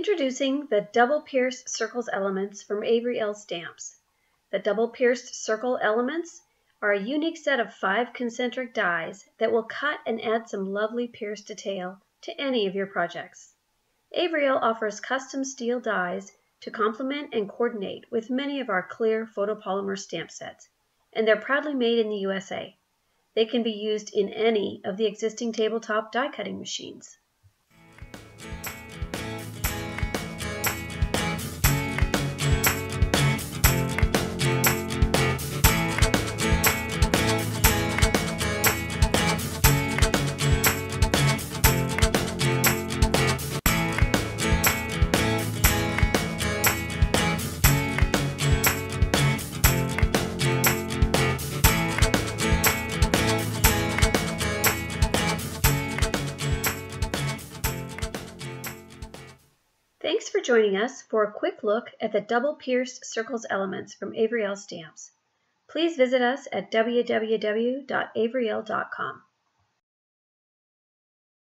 Introducing the Double Pierced Circles Elle-Ments from Avery Elle Stamps. The Double Pierced Circle Elle-Ments are a unique set of five concentric dies that will cut and add some lovely pierced detail to any of your projects. Avery Elle offers custom steel dies to complement and coordinate with many of our clear photopolymer stamp sets, and they're proudly made in the USA. They can be used in any of the existing tabletop die cutting machines. Thanks for joining us for a quick look at the double pierced circles Elle-Ments from Avery Elle Stamps. Please visit us at www.averyelle.com.